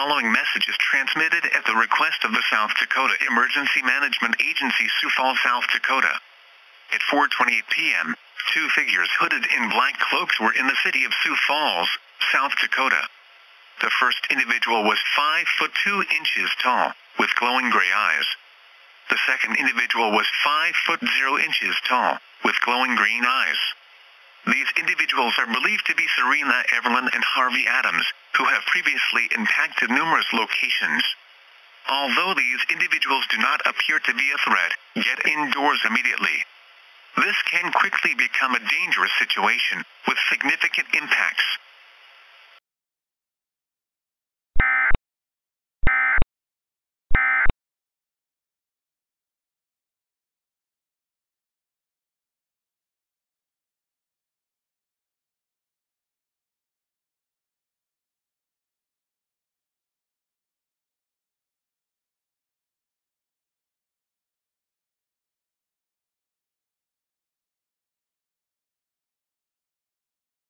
following message is transmitted at the request of the South Dakota Emergency Management Agency, Sioux Falls, South Dakota. At 4:28 p.m., two figures hooded in black cloaks were in the city of Sioux Falls, South Dakota. The first individual was 5 foot 2 inches tall, with glowing gray eyes. The second individual was 5 foot 0 inches tall, with glowing green eyes. These individuals are believed to be Serena Evelyn and Harvey Adams, who have previously impacted numerous locations. Although these individuals do not appear to be a threat, get indoors immediately. This can quickly become a dangerous situation with significant impacts.